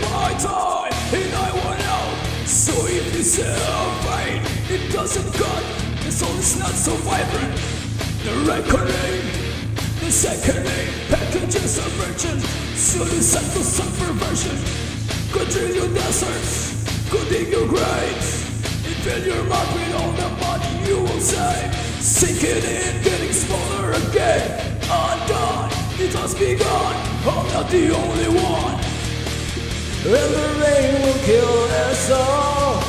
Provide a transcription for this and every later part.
my time and I went out. So if you say I'm it doesn't cut. The soul is not so vibrant. The reckoning, the seconding, packages of virgin. So the cycle some perversion. Continue deserts, go dig your graves. And fill your mouth with all the money you will save. Sinking in, getting smaller again. Undone, it has begun. I'm not the only one. And the rain will kill us all.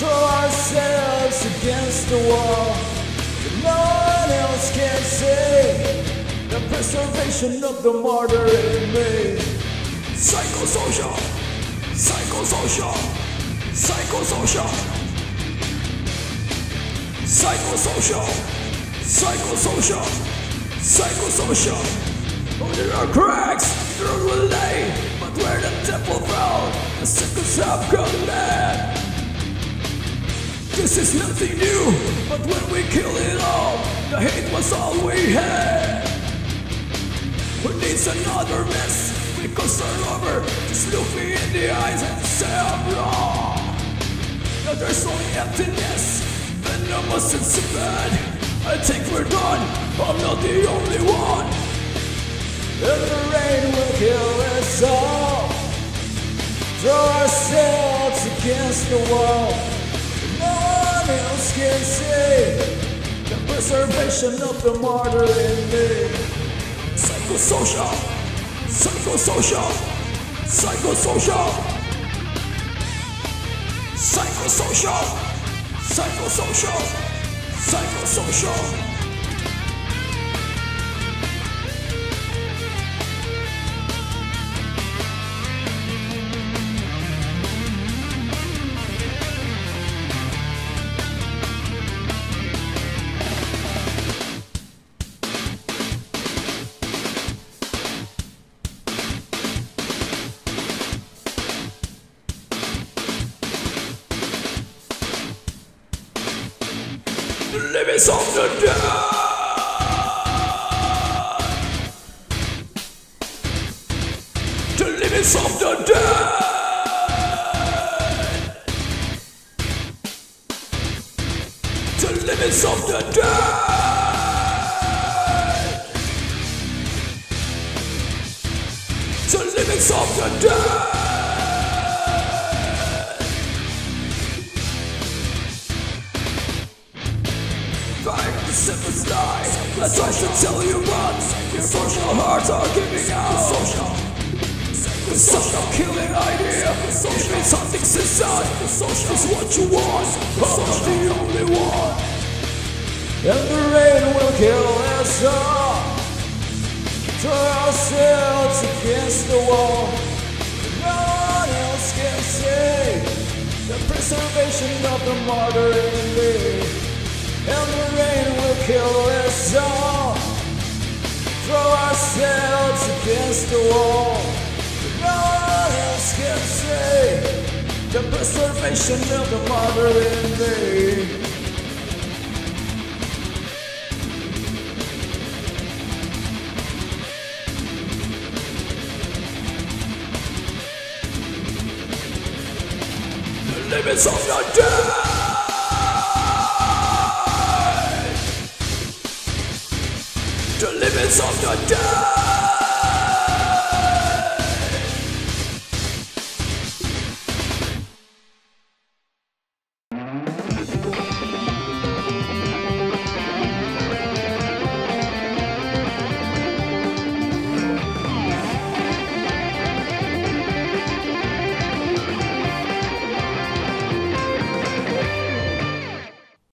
Throw ourselves against the wall. No one else can say the preservation of the martyr in me. Psychosocial, psychosocial, psychosocial, psychosocial, psychosocial, psychosocial. Oh, there are cracks through the lane, where the temple fell, the circles have gone mad. This is nothing new, but when we kill it all, the hate was all we had. Who needs another mess? Because our lover just look me in the eyes and say I'm wrong. Now there's only emptiness, venomous and so bad. I think we're done, I'm not the only one. And the rain will kill us all. Throw ourselves against the wall. No one else can say the preservation of the martyr in me. Psychosocial, psychosocial, psychosocial, psychosocial, psychosocial, psychosocial. The limits of the dead. The limits of the dead. The limits of the dead. The limits of the dead. I try to tell you but Your social hearts are giving out Social The social killing idea If it's hunting inside Social is what you want I'm the only one And the rain will kill us all. Throw ourselves against the wall. No one else can say the preservation of the martyr in me. And the rain will kill us all. Throw ourselves against the wall. No one else can say the preservation of the martyr in me. The limits of the dead The limits of the dead